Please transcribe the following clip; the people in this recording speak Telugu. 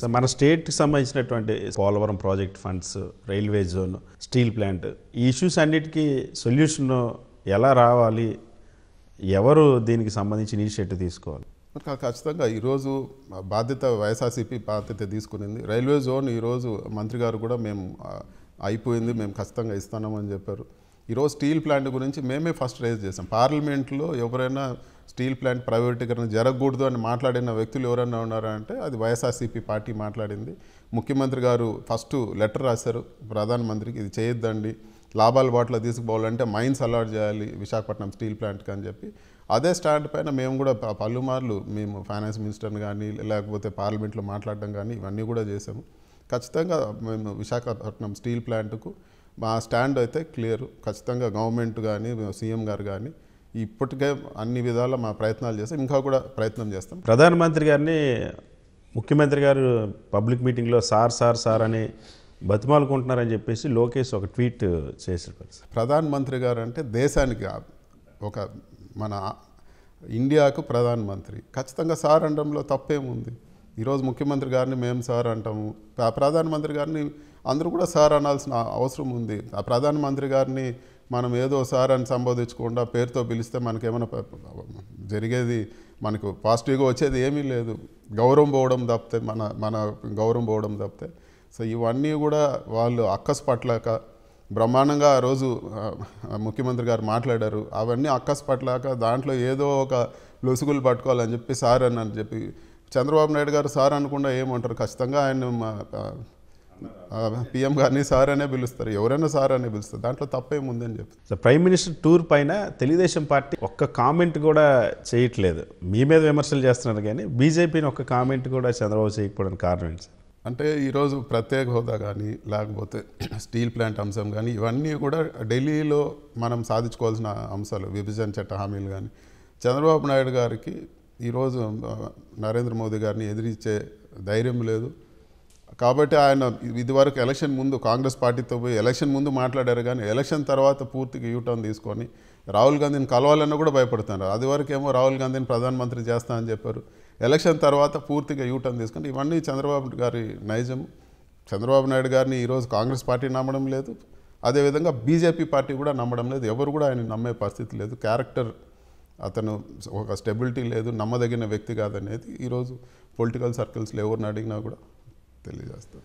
సో మన స్టేట్కి సంబంధించినటువంటి Polavaram project funds railway zone steel plant ఈ ఇష్యూస్ అన్నిటికీ సొల్యూషన్ ఎలా రావాలి? ఎవరు దీనికి సంబంధించి ఇనిషియేటివ్ తీసుకోవాలి? ఖచ్చితంగా ఈరోజు బాధ్యత వైఎస్ఆర్సీపీ బాధ్యత తీసుకునింది. రైల్వే జోన్ ఈరోజు మంత్రి గారు కూడా మేము అయిపోయింది మేము ఖచ్చితంగా ఇస్తున్నామని చెప్పారు. ఈరోజు స్టీల్ ప్లాంట్ గురించి మేమే ఫస్ట్ రేజ్ చేసాం. పార్లమెంట్లో ఎవరైనా స్టీల్ ప్లాంట్ ప్రైవేటీకరణ జరగకూడదు అని మాట్లాడిన వ్యక్తులు ఎవరైనా ఉన్నారా అంటే అది వైఎస్ఆర్సీపీ పార్టీ మాట్లాడింది. ముఖ్యమంత్రి గారు ఫస్ట్ లెటర్ రాశారు. ప్రధానమంత్రికి ఇది చేయొద్దండి లాభాల బాటలో తీసుకుపోవాలంటే మైన్స్ అలాట్ చేయాలి విశాఖపట్నం స్టీల్ ప్లాంట్కి అని చెప్పి. అదే స్టాండ్ పైన మేము కూడా పలుమార్లు మేము ఫైనాన్స్ మినిస్టర్ని కానీ లేకపోతే పార్లమెంట్లో మాట్లాడడం కానీ ఇవన్నీ కూడా చేసాము. ఖచ్చితంగా మేము విశాఖపట్నం స్టీల్ ప్లాంట్కు మా స్టాండ్ అయితే క్లియర్. ఖచ్చితంగా గవర్నమెంట్ కానీ సీఎం గారు కానీ ఇప్పటికే అన్ని విధాల మా ప్రయత్నాలు చేస్తాం. ఇంకా కూడా ప్రయత్నం చేస్తాం. ప్రధానమంత్రి గారిని ముఖ్యమంత్రి గారు పబ్లిక్ మీటింగ్లో సార్ సార్ సార్ అని బతిమాలుకుంటున్నారని చెప్పేసి లోకేష్ ఒక ట్వీట్ చేశారు పరిస్థితి ప్రధాన మంత్రి గారు అంటే దేశానికి. ఒక మన ఇండియాకు ప్రధాన మంత్రి ఖచ్చితంగా సార్ అనడంలో తప్పేముంది? ఈరోజు ముఖ్యమంత్రి గారిని మేము సార్ అంటాము. ఆ ప్రధానమంత్రి గారిని అందరూ కూడా సార్ అనాల్సిన అవసరం ఉంది. ఆ ప్రధానమంత్రి గారిని మనం ఏదో సార్ అని సంబోధించకుండా పేరుతో పిలిస్తే మనకేమైనా జరిగేది మనకు పాజిటివ్గా వచ్చేది ఏమీ లేదు. గౌరవం పోవడం తప్పితే మన మన గౌరవం పోవడం తప్పితే. సో ఇవన్నీ కూడా వాళ్ళు అక్కస్ పట్లక బ్రహ్మాండంగా ఆ రోజు ముఖ్యమంత్రి గారు మాట్లాడారు. అవన్నీ అక్కస్ పట్లాక దాంట్లో ఏదో ఒక లొసుగులు పట్టుకోవాలని చెప్పి సార్ అని అని చెప్పి చంద్రబాబు నాయుడు గారు సార్ అనకుండా ఏమంటారు? ఖచ్చితంగా ఆయన పిఎం గారిని సార్ అనే పిలుస్తారు. ఎవరైనా సార్ అనే పిలుస్తారు. దాంట్లో తప్పేముందని చెప్పి. ప్రైమ్ మినిస్టర్ టూర్ పైన తెలుగుదేశం పార్టీ ఒక్క కామెంట్ కూడా చేయట్లేదు. మీ మీద విమర్శలు చేస్తున్నారు కానీ బీజేపీని ఒక్క కామెంట్ కూడా చంద్రబాబు చేయకపోవడానికి కారణం ఏంటి సార్? అంటే ఈరోజు ప్రత్యేక హోదా కానీ లేకపోతే స్టీల్ ప్లాంట్ అంశం కానీ ఇవన్నీ కూడా ఢిల్లీలో మనం సాధించుకోవాల్సిన అంశాలు. విభజన చట్ట హామీలు కానీ. చంద్రబాబు నాయుడు గారికి ఈరోజు నరేంద్ర మోదీ గారిని ఎదిరించే ధైర్యం లేదు. కాబట్టి ఆయన ఇదివరకు ఎలక్షన్ ముందు కాంగ్రెస్ పార్టీతో పోయి ఎలక్షన్ ముందు మాట్లాడారు కానీ ఎలక్షన్ తర్వాత పూర్తిగా యూటర్న్ తీసుకొని రాహుల్ గాంధీని కలవాలన్నా కూడా భయపడుతున్నారు. అది వరకేమో రాహుల్ గాంధీని ప్రధానమంత్రి చేస్తా అని చెప్పారు. ఎలక్షన్ తర్వాత పూర్తిగా యూటర్న్ తీసుకొని ఇవన్నీ చంద్రబాబు గారి నైజం. చంద్రబాబు నాయుడు గారిని ఈరోజు కాంగ్రెస్ పార్టీ నమ్మడం లేదు. అదేవిధంగా బీజేపీ పార్టీ కూడా నమ్మడం లేదు. ఎవరు కూడా ఆయన నమ్మే పరిస్థితి లేదు. క్యారెక్టర్ అతను ఒక స్టెబిలిటీ లేదు నమ్మదగిన వ్యక్తి కాదనేది ఈరోజు పొలిటికల్ సర్కిల్స్లో ఎవరిని అడిగినా కూడా తెలియజేస్తారు